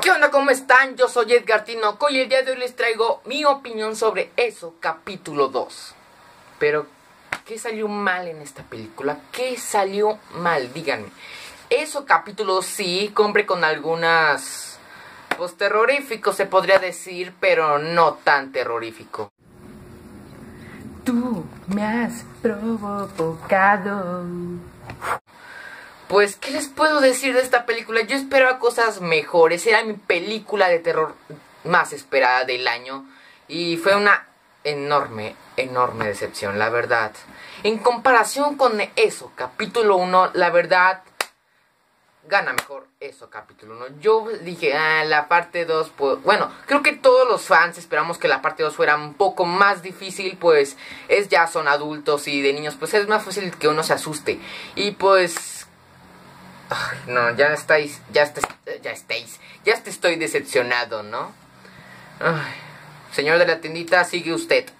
¿Qué onda? ¿Cómo están? Yo soy Edgar Tinoco y el día de hoy les traigo mi opinión sobre eso, capítulo 2. Pero, ¿qué salió mal en esta película? ¿Qué salió mal? Díganme. Eso, capítulo 2, sí, cumple con algunas... Pues terroríficos se podría decir, pero no tan terrorífico. Tú me has provocado. Pues, ¿qué les puedo decir de esta película? Yo esperaba cosas mejores. Era mi película de terror más esperada del año. Y fue una enorme, enorme decepción, la verdad. En comparación con eso, capítulo 1, la verdad, gana mejor eso, capítulo 1. Yo dije, ah, la parte 2, pues, bueno, creo que todos los fans esperamos que la parte 2 fuera un poco más difícil, pues es ya son adultos y de niños, pues es más fácil que uno se asuste. Y pues Ay, no, ya estáis, ya estáis, ya estáis, ya te estoy decepcionado, ¿no? Ay, señor de la tiendita, sigue usted.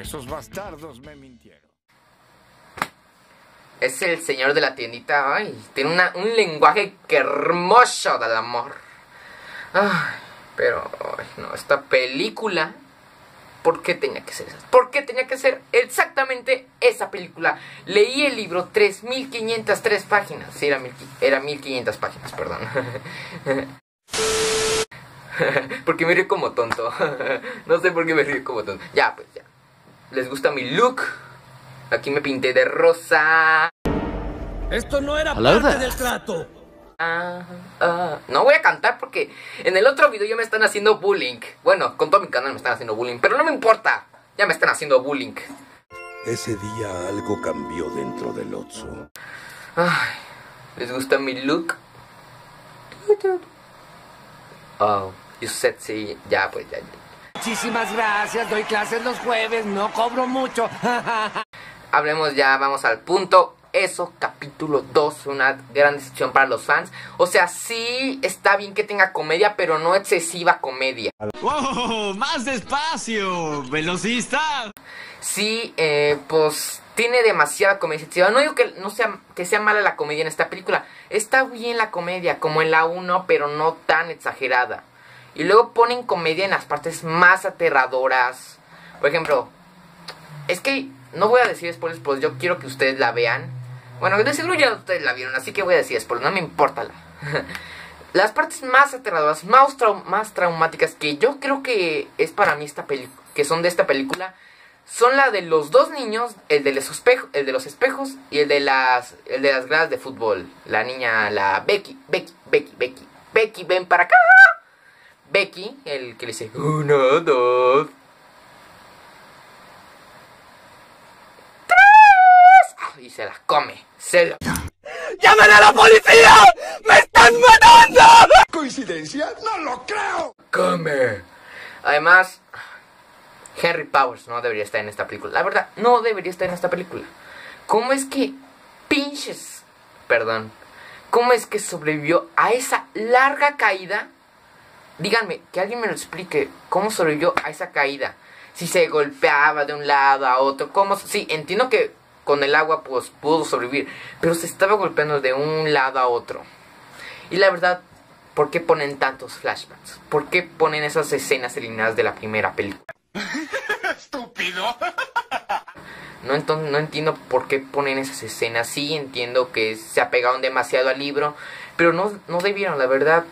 Esos bastardos me mintieron. Es el señor de la tiendita, ay, tiene una, un lenguaje que hermoso del amor. Ay, pero, ay, no, esta película ¿Por qué tenía que ser esa? ¿Por qué tenía que ser exactamente esa película? Leí el libro 3503 páginas. Sí, era, mil, era 1500 páginas, perdón. porque me río como tonto. no sé por qué me río como tonto. Ya, pues ya. ¿Les gusta mi look? Aquí me pinté de rosa. Esto no era parte del trato. Ah, ah. No voy a cantar porque en el otro video ya me están haciendo bullying. Bueno, con todo mi canal me están haciendo bullying, pero no me importa. Ya me están haciendo bullying. Ese día algo cambió dentro del Otso. Ay, ¿les gusta mi look? Oh, you said sí. Ya, pues ya. Muchísimas gracias. Doy clases los jueves. No cobro mucho. Hablemos ya, vamos al punto eso, capítulo 2, una gran decisión para los fans. O sea, sí está bien que tenga comedia, pero no excesiva comedia. ¡Wow! ¡Más despacio! ¡Velocista! Sí, eh, pues tiene demasiada comedia excesiva. No digo que, no sea, que sea mala la comedia en esta película. Está bien la comedia, como en la 1, pero no tan exagerada. Y luego ponen comedia en las partes más aterradoras. Por ejemplo, es que no voy a decir spoilers, pues yo quiero que ustedes la vean. Bueno, de seguro ya ustedes la vieron, así que voy a decir spoilers, no me importa la... Las partes más aterradoras, más, traumáticas que yo creo que es para mí esta película, que son de esta película, son la de los dos niños, el de los espejos, el de los espejos y el de las el de las gradas de fútbol. La niña, la Becky, Becky, Becky, Becky, Becky, ven para acá. Becky, el que le dice uno, dos, y se las come. Se ¡Llamen a la policía! ¡Me están matando! ¿Coincidencia? ¡No lo creo! come. Además, Henry Powers no debería estar en esta película. La verdad, no debería estar en esta película. ¿Cómo es que pinches, perdón, cómo es que sobrevivió a esa larga caída? Díganme, que alguien me lo explique, ¿cómo sobrevivió a esa caída? Si se golpeaba de un lado a otro, ¿cómo? Sí, entiendo que con el agua pues pudo sobrevivir, pero se estaba golpeando de un lado a otro. Y la verdad, ¿por qué ponen tantos flashbacks? ¿Por qué ponen esas escenas eliminadas de la primera película? ¡Estúpido! No, no entiendo por qué ponen esas escenas. Sí entiendo que se apegaron demasiado al libro, pero no, no debieron, la verdad.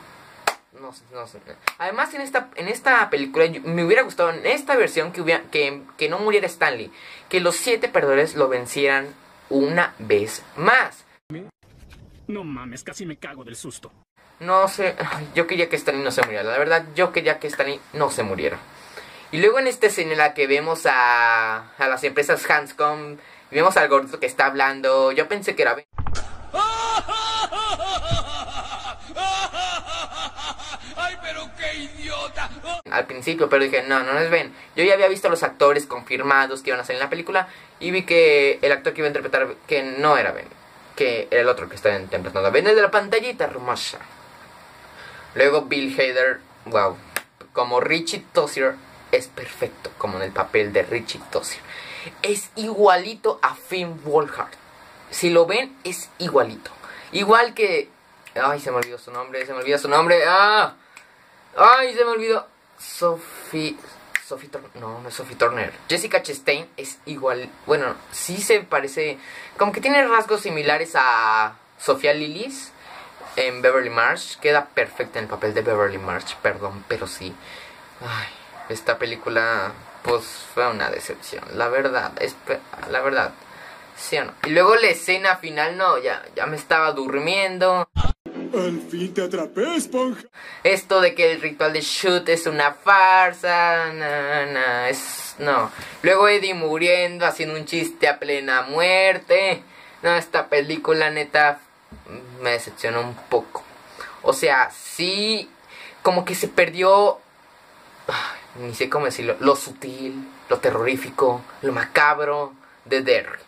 No, no sé. Además, en esta, en esta película me hubiera gustado, en esta versión, que, hubiera, que, que no muriera Stanley. Que los siete perdedores lo vencieran una vez más. No mames, casi me cago del susto. No sé, yo quería que Stanley no se muriera. La verdad, yo quería que Stanley no se muriera. Y luego en esta escena en la que vemos a, a las empresas Hanscom, vemos al gordito que está hablando, yo pensé que era... ¡Ay, pero qué idiota! Al principio, pero dije, no, no es Ben. Yo ya había visto a los actores confirmados que iban a salir en la película y vi que el actor que iba a interpretar, que no era Ben, que era el otro que estaba interpretando a Ben, el de la pantallita hermosa. Luego Bill Hader, wow, como Richie Tozier es perfecto, como en el papel de Richie Tozier. Es igualito a Finn Wolfhard. Si lo ven, es igualito. Igual que... Ay, se me olvidó su nombre, se me olvidó su nombre. ¡Ah! Ay, se me olvidó. Sophie. Sophie Turner. No, no es Sophie Turner. Jessica Chastain es igual. Bueno, sí se parece. Como que tiene rasgos similares a Sofía Lillis en Beverly Marsh. Queda perfecta en el papel de Beverly Marsh, perdón, pero sí. Ay, esta película, pues fue una decepción. La verdad, es, la verdad. ¿Sí o no? Y luego la escena final, no, ya, ya me estaba durmiendo. Al fin te atrapé, esponja. Esto de que el ritual de shoot es una farsa, no, no, es, no. Luego Eddie muriendo, haciendo un chiste a plena muerte. No, esta película neta me decepcionó un poco. O sea, sí, como que se perdió, ni sé cómo decirlo, lo sutil, lo terrorífico, lo macabro de Derry.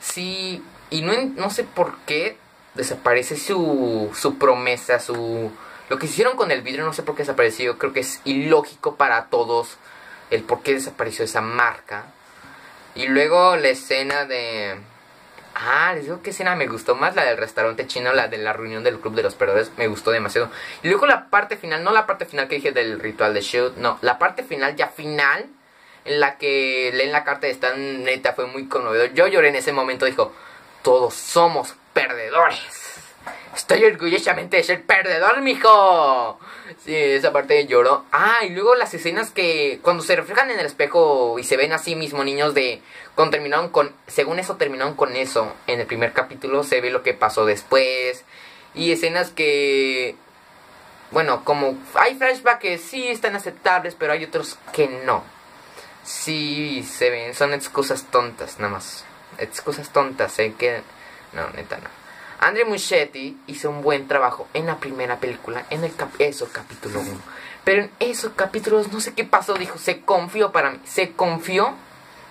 Sí, y no, no sé por qué desaparece su, su promesa, su... Lo que hicieron con el vidrio, no sé por qué desapareció. Creo que es ilógico para todos el por qué desapareció esa marca. Y luego la escena de... Ah, les digo que escena me gustó más, la del restaurante chino, la de la reunión del Club de los Perdedores, me gustó demasiado. Y luego la parte final, no la parte final que dije del ritual de shoot, no, la parte final, ya final, en la que leen la carta de Stan, neta, fue muy conmovedor. Yo lloré en ese momento, dijo, todos somos perdedores. Estoy orgullosamente de ser perdedor, mijo. Sí, esa parte lloró. Ah, y luego las escenas que cuando se reflejan en el espejo y se ven así mismo niños de cuando terminaron con según eso terminaron con eso en el primer capítulo se ve lo que pasó después y escenas que bueno, como hay flashbacks que sí están aceptables, pero hay otros que no. Sí, se ven, son excusas tontas, nada más. Excusas tontas, ¿eh? Que... No, neta no. Andre Muschietti hizo un buen trabajo en la primera película, en el eso capítulo 1. Pero en esos capítulos no sé qué pasó, dijo, se confió para mí, se confió.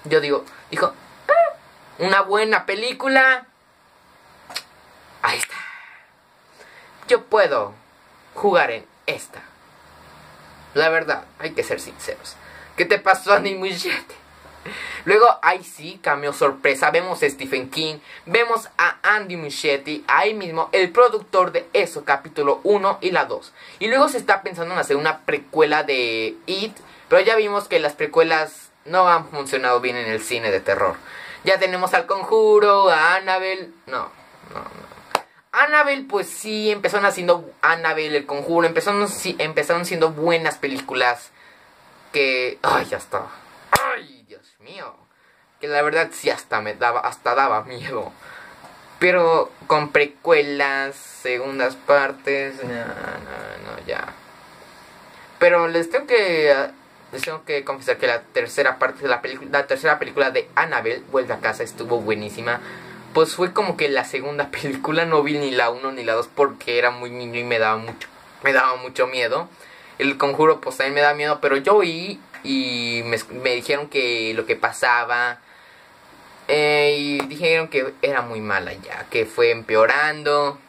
Yo digo, dijo, ah, una buena película. Ahí está. Yo puedo jugar en esta. La verdad, hay que ser sinceros. ¿Qué te pasó, Andy Muschietti? Luego, ahí sí, cambio sorpresa. Vemos a Stephen King, vemos a Andy Muschietti, ahí mismo, el productor de eso, capítulo 1 y la 2. Y luego se está pensando en hacer una precuela de It, pero ya vimos que las precuelas no han funcionado bien en el cine de terror. Ya tenemos al conjuro, a Annabelle. No, no, no. Annabelle, pues sí, empezaron haciendo Annabelle, el conjuro, empezaron, empezaron siendo buenas películas que... Ay, ya está. Mío. Que la verdad sí hasta me daba, hasta daba miedo. Pero con precuelas, segundas partes, no, no, no, ya. Pero les tengo que les tengo que confesar que la tercera parte de la película, la tercera película de Annabelle, Vuelve a casa, estuvo buenísima. Pues fue como que la segunda película no vi ni la 1 ni la 2 porque era muy niño y me daba mucho, me daba mucho miedo. El conjuro pues también me da miedo, pero yo oí y me, dijeron que lo que pasaba eh, y dijeron que era muy mala ya, que fue empeorando.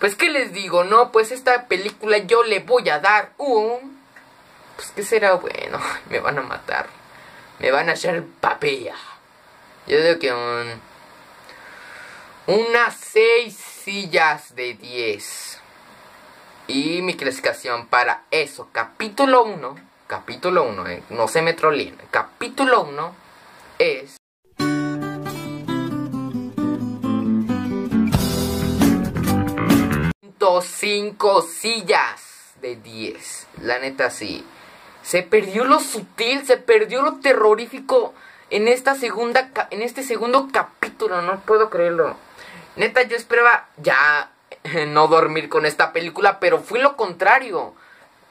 Pues qué les digo, no, pues esta película yo le voy a dar un pues que será bueno, me van a matar. Me van a hacer papilla. Yo digo que un unas 6 sillas de 10. Y mi clasificación para eso, capítulo 1, capítulo 1, eh, no se me capítulo 1 es... cinco sillas de 10. La neta sí. Se perdió lo sutil, se perdió lo terrorífico en esta segunda en este segundo capítulo, no puedo creerlo. Neta, yo esperaba ya no dormir con esta película, pero fue lo contrario.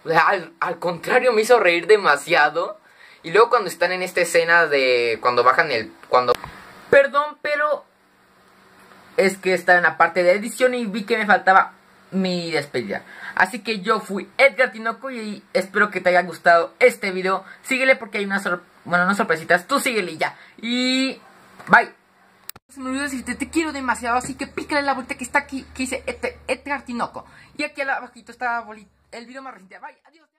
Al, al, contrario, me hizo reír demasiado. Y luego cuando están en esta escena de cuando bajan el... cuando Perdón, pero... Es que está en la parte de edición y vi que me faltaba mi despedida. Así que yo fui Edgar Tinoco y espero que te haya gustado este video. Síguele porque hay una sorpresa. Bueno, no sorpresitas. Tú síguele ya. Y... Bye. Se me olvidó decirte, te quiero demasiado, así que pícale la vuelta que está aquí, que dice Edgar Tinoco. Y aquí abajito está el video más reciente. Bye, adiós.